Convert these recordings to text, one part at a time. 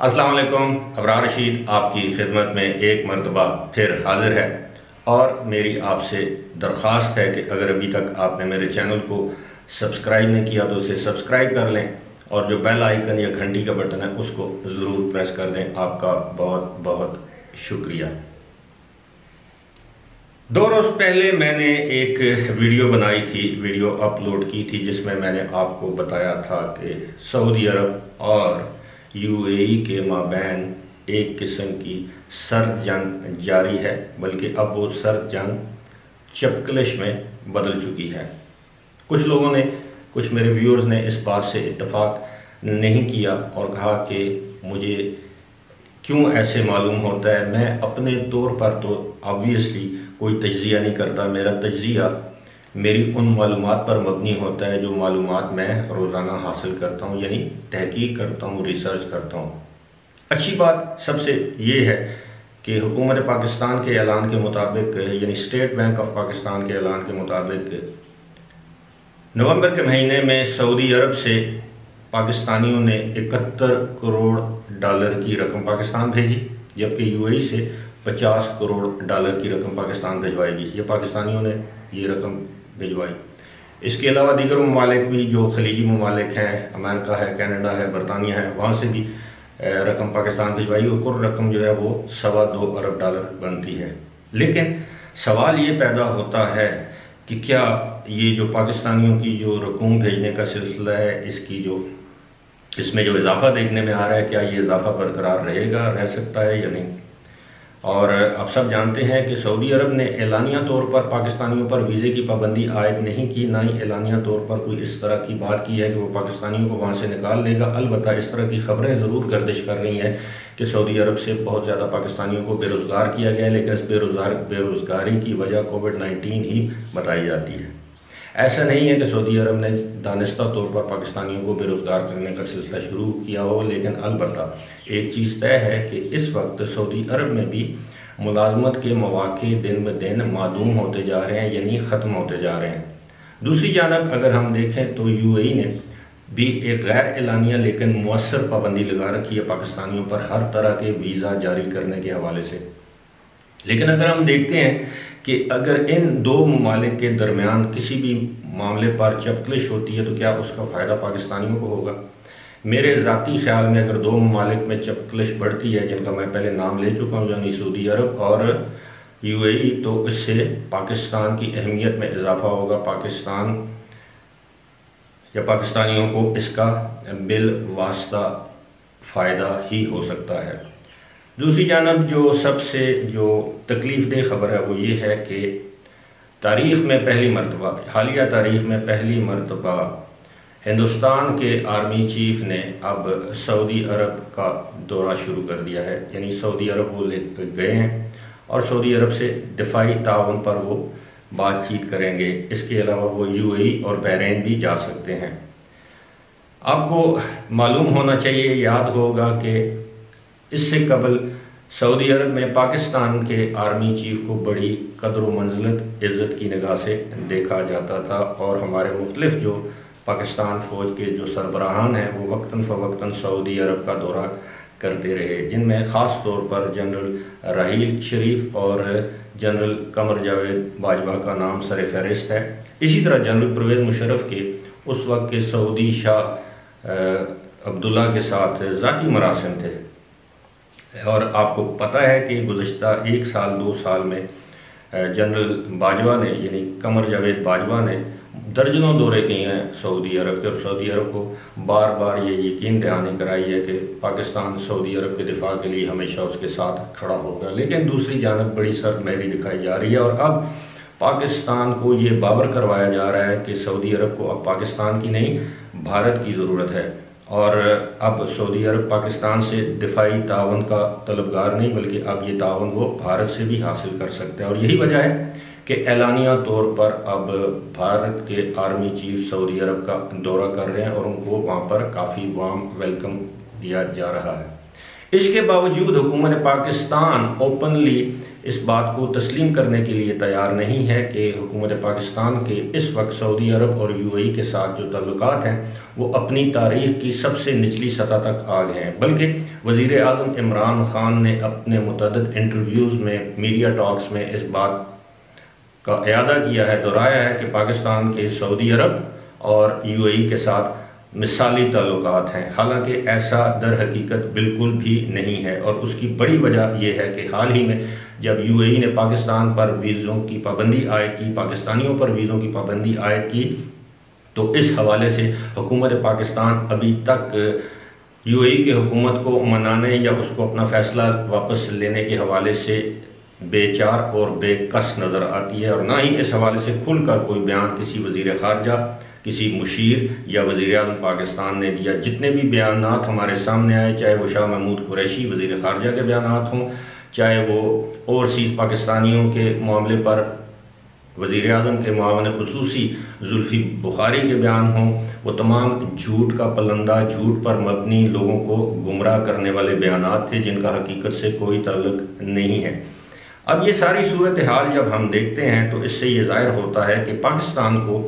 वालेकुम। अबरार रशीद, आपकी खिदमत में एक मरतबा फिर हाजिर है। और मेरी आपसे दरख्वास्त है कि अगर अभी तक आपने मेरे चैनल को सब्सक्राइब नहीं किया तो उसे सब्सक्राइब कर लें और जो बेल आइकन या घंटी का बटन है उसको ज़रूर प्रेस कर दें। आपका बहुत बहुत शुक्रिया। दो रोज़ पहले मैंने एक वीडियो बनाई थी, वीडियो अपलोड की थी, जिसमें मैंने आपको बताया था कि सऊदी अरब और यूएई के माबैन एक किस्म की सर्द जंग जारी है, बल्कि अब वो सर्द जंग चपकलिश में बदल चुकी है। कुछ लोगों ने, कुछ मेरे व्यूअर्स ने इस बात से इतफाक नहीं किया और कहा कि मुझे क्यों ऐसे मालूम होता है। मैं अपने तौर पर तो ऑब्वियसली कोई तजिया नहीं करता। मेरा तजिया मेरी उन मालूम पर मबनी होता है जो मालूम मैं रोज़ाना हासिल करता हूँ, यानी तहकीक करता हूँ रिसर्च करता हूँ। अच्छी बात सबसे ये है कि हुकूमत पाकिस्तान के ऐलान के मुताबिक, यानी स्टेट बैंक ऑफ़ पाकिस्तान के ऐलान के मुताबिक, नवंबर के महीने में सऊदी अरब से पाकिस्तानियों ने इकहत्तर करोड़ डॉलर की रकम पाकिस्तान भेजी, जबकि यूएई से 50 करोड़ डॉलर की रकम पाकिस्तान भिजवाएगी। ये पाकिस्तानियों ने ये रकम भिजवाई। इसके अलावा दीगर ममालिक भी, जो खलीजी ममालिक हैं, अमेरिका है, कनाडा है, बरतानिया है, वहाँ से भी रकम पाकिस्तान भिजवाई और कुल रकम जो है वो सवा दो अरब डॉलर बनती है। लेकिन सवाल ये पैदा होता है कि क्या ये जो पाकिस्तानियों की जो रकूम भेजने का सिलसिला है, इसकी जो, इसमें जो इजाफा देखने में आ रहा है, क्या ये इजाफा बरकरार रहेगा, रह सकता है या नहीं? और आप सब जानते हैं कि सऊदी अरब ने एलानिया तौर पर पाकिस्तानियों पर वीज़े की पाबंदी आयद नहीं की, ना ही एलानिया तौर पर कोई इस तरह की बात की है कि वो पाकिस्तानियों को वहाँ से निकाल लेगा। अलबत् इस तरह की खबरें ज़रूर गर्दिश कर रही हैं कि सऊदी अरब से बहुत ज़्यादा पाकिस्तानियों को बेरोज़गार किया गया है लेकिन इस बेरोज़गार, बेरोज़गारी की वजह कोविड नाइन्टीन ही बताई जाती है। ऐसा नहीं है कि सऊदी अरब ने दानस्ता तौर पर पाकिस्तानियों को बेरोज़गार करने का सिलसिला शुरू किया हो, लेकिन अलबत् एक चीज़ तय है कि इस वक्त सऊदी अरब में भी मुलाजमत के मौाक़े दिन ब दिन मादूम होते जा रहे हैं, यानी ख़त्म होते जा रहे हैं। दूसरी जानब अगर हम देखें तो यू ए ने भी एक गैर एलानिया लेकिन मौसर पाबंदी लगा रखी है पाकिस्तानियों पर हर तरह के वीज़ा जारी करने के हवाले से। लेकिन अगर हम देखते हैं कि अगर इन दो ममालिक के दरमियान किसी भी मामले पर चपकलिश होती है तो क्या उसका फ़ायदा पाकिस्तानियों को होगा? मेरे ज़ाती ख्याल में अगर दो ममालिक में चपकलिश बढ़ती है, जिनका मैं पहले नाम ले चुका हूँ, यानी सऊदी अरब और यूएई तो इससे पाकिस्तान की अहमियत में इजाफा होगा। पाकिस्तान या पाकिस्तानियों को इसका बिल वास्ता फ़ायदा ही हो सकता है। दूसरी जानब जो सबसे जो तकलीफ़ दह खबर है, वो ये है कि तारीख़ में पहली मरतबा, हालिया तारीख़ में पहली मरतबा हिंदुस्तान के आर्मी चीफ ने अब सऊदी अरब का दौरा शुरू कर दिया है। यानी सऊदी अरब वो ले गए हैं और सऊदी अरब से दिफाई ताउन पर वो बातचीत करेंगे। इसके अलावा वो यूएई और बहरीन भी जा सकते हैं। आपको मालूम होना चाहिए, याद होगा कि इससे कबल सऊदी अरब में पाकिस्तान के आर्मी चीफ को बड़ी कदर मंजिलत इज़्ज़त की निगाह से देखा जाता था और हमारे मुख्तलिफ़ जो पाकिस्तान फ़ौज के जो सरबराहान हैं, वो वक्ता फ़वक्ता सऊदी अरब का दौरा करते रहे, जिनमें ख़ास तौर पर जनरल राहील शरीफ और जनरल कमर जावेद बाजवा का नाम सर फहरिस्त है। इसी तरह जनरल परवेज़ मुशरफ के उस वक्त के सऊदी शाह अब्दुल्ला के साथ ज़ाती मरासम थे। और आपको पता है कि गुज्त एक साल, दो साल में जनरल बाजवा ने, यानी कमर जावेद बाजवा ने दर्जनों दौरे किए हैं सऊदी अरब के और सऊदी अरब को बार बार ये यकीन दहानी कराई है कि पाकिस्तान सऊदी अरब के दिफा के लिए हमेशा उसके साथ खड़ा होगा। लेकिन दूसरी जानब बड़ी सर्द महरी दिखाई जा रही है और अब पाकिस्तान को ये बाबर करवाया जा रहा है कि सऊदी अरब को अब पाकिस्तान की नहीं, भारत की ज़रूरत है। और अब सऊदी अरब पाकिस्तान से दिफाई तावन का तलबगार नहीं, बल्कि अब ये तावन वो भारत से भी हासिल कर सकते हैं। और यही वजह है कि एलानिया तौर पर अब भारत के आर्मी चीफ सऊदी अरब का दौरा कर रहे हैं और उनको वहाँ पर काफ़ी वाम वेलकम दिया जा रहा है। इसके बावजूद हुकूमत पाकिस्तान ओपनली इस बात को तस्लीम करने के लिए तैयार नहीं है कि हुकूमत पाकिस्तान के इस वक्त सऊदी अरब और यूएई के साथ जो तल्लुक हैं, वो अपनी तारीख की सबसे निचली सतह तक आ गए हैं। बल्कि वज़ी अजम इमरान ख़ान ने अपने मुतद इंटरव्यूज़ में, मीडिया टॉक्स में इस बात का अदा किया है, दोहराया है कि पाकिस्तान के सऊदी अरब और यूएई के साथ मिसाली ताल्लुक हैं। हालाँकि ऐसा दर हकीकत बिल्कुल भी नहीं है और उसकी बड़ी वजह यह है कि हाल ही में जब यूएई ने पाकिस्तान पर वीज़ों की पाबंदी आयद की, पाकिस्तानियों पर वीज़ों की पाबंदी आयद की तो इस हवाले से हुकूमत पाकिस्तान अभी तक यूएई की हुकूमत को मनाने या उसको अपना फ़ैसला वापस लेने के हवाले से बेचार और बेकस नज़र आती है और ना ही इस हवाले से खुलकर कोई बयान किसी वज़ीर खारजा, किसी मुशीर या वज़ी अजम पाकिस्तान ने दिया। जितने भी बयान हमारे सामने आए, चाहे वो शाह महमूद कुरैशी वज़ी खारजा के बयान हों, चाहे वो ओवरसीज़ पाकिस्तानियों के मामले पर वज़ी अजम के मावन खसूसी जुल्फ़ी बुखारी के बयान हों, वो तमाम झूठ का पलंदा, झूठ पर मबनी लोगों को गुमराह करने वाले बयान थे, जिनका हकीकत से कोई तल्लक नहीं है। अब ये सारी सूरत हाल जब हम देखते हैं तो इससे ये ज़ाहिर होता है कि पाकिस्तान को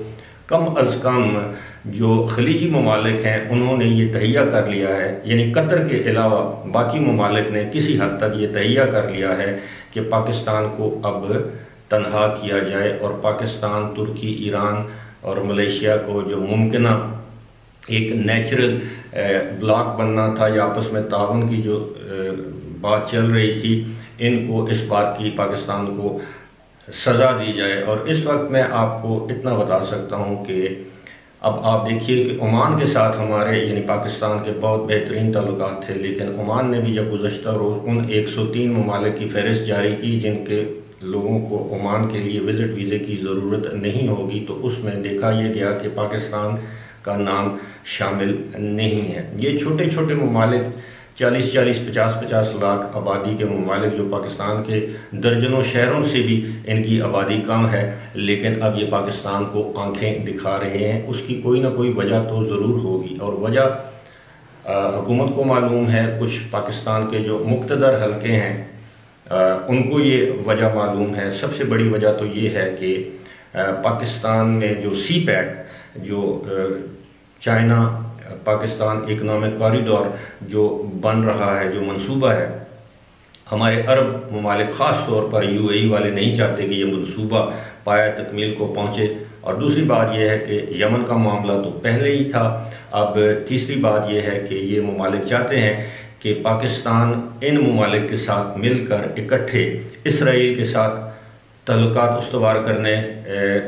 कम अज़ कम जो खलीजी ममालिक हैं, उन्होंने ये तहिया कर लिया है। यानी कतर के अलावा बाकी ममालिक ने किसी हद तक ये तहिया कर लिया है कि पाकिस्तान को अब तनहा किया जाए और पाकिस्तान, तुर्की, ईरान और मलेशिया को जो मुमकिन एक नेचुरल ब्लॉक बनना था या आपस में ताउन की जो बात चल रही थी इनको इस बात की पाकिस्तान को सज़ा दी जाए। और इस वक्त मैं आपको इतना बता सकता हूँ कि अब आप देखिए कि ओमान के साथ हमारे, यानी पाकिस्तान के बहुत बेहतरीन ताल्लुक थे, लेकिन ओमान ने भी जब गुजशत रोज़ उन 103 ममालिक की फहरिस्त जारी की, जिनके लोगों को ओमान के लिए विज़िट वीज़े की ज़रूरत नहीं होगी तो उसमें देखा यह गया कि पाकिस्तान का नाम शामिल नहीं है। ये छोटे छोटे ममालिक चालीस चालीस पचास पचास लाख आबादी के ममालिक जो पाकिस्तान के दर्जनों शहरों से भी इनकी आबादी कम है लेकिन अब ये पाकिस्तान को आँखें दिखा रहे हैं। उसकी कोई ना कोई वजह तो ज़रूर होगी। और वजह हुकूमत को मालूम है कुछ पाकिस्तान के जो मुख्तर हलके हैं आ, उनको ये वजह मालूम है। सबसे बड़ी वजह तो ये है कि पाकिस्तान में जो सी पैक जो चाइना पाकिस्तान इकनॉमिक कॉरिडोर जो बन रहा है, जो मनसूबा है, हमारे अरब ममालिक ख़ास तौर पर यूएई वाले नहीं चाहते कि ये मनसूबा पाया तकमील को पहुँचे। और दूसरी बात यह है कि यमन का मामला तो पहले ही था। अब तीसरी बात यह है कि ये ममालिक चाहते हैं कि पाकिस्तान इन ममालिक के साथ मिलकर इकट्ठे, इसराइल के साथ तल्लक उसवार करने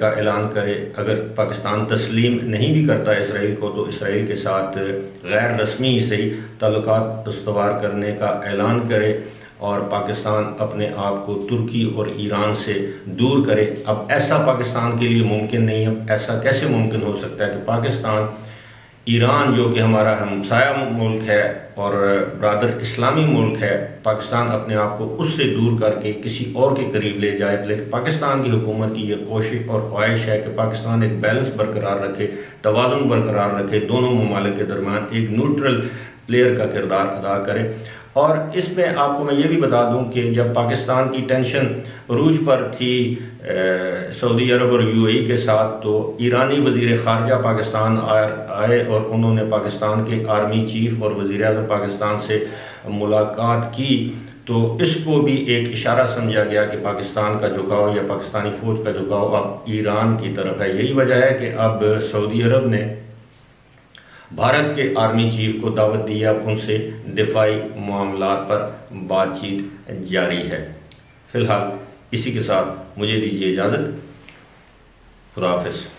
का ऐलान करे। अगर पाकिस्तान तस्लीम नहीं भी करता इसराइल को तो इसराइल के साथ गैर रस्मी से ही तल्लक उसवार करने का ऐलान करे और पाकिस्तान अपने आप को तुर्की और ईरान से दूर करे। अब ऐसा पाकिस्तान के लिए मुमकिन नहीं है। ऐसा कैसे मुमकिन हो सकता है कि पाकिस्तान ईरान, जो कि हमारा हमसाया मुल्क है और ब्रादर इस्लामी मुल्क है, पाकिस्तान अपने आप को उससे दूर करके किसी और के करीब ले जाए। लेकिन पाकिस्तान की हुकूमत की यह कोशिश और ख्वाहिश है कि पाकिस्तान एक बैलेंस बरकरार रखे तोज़ुन बरकरार रखे, दोनों ममालिक के दरमियान एक न्यूट्रल प्लेयर का किरदार अदा करे। और इसमें आपको मैं ये भी बता दूँ कि जब पाकिस्तान की टेंशन रूज पर थी सऊदी अरब और यूएई के साथ तो ईरानी वज़ीर खारजा पाकिस्तान आए और उन्होंने पाकिस्तान के आर्मी चीफ और वज़ीर अजम पाकिस्तान से मुलाकात की। तो इसको भी एक इशारा समझा गया कि पाकिस्तान का झुकाव या पाकिस्तानी फ़ौज का झुकाव अब ईरान की तरफ़ है। यही वजह है कि अब सऊदी अरब ने भारत के आर्मी चीफ को दावत दी अब उनसे दिफाई मामला पर बातचीत जारी है। फ़िलहाल इसी के साथ मुझे दीजिए इजाज़त। खुदा हाफिज़।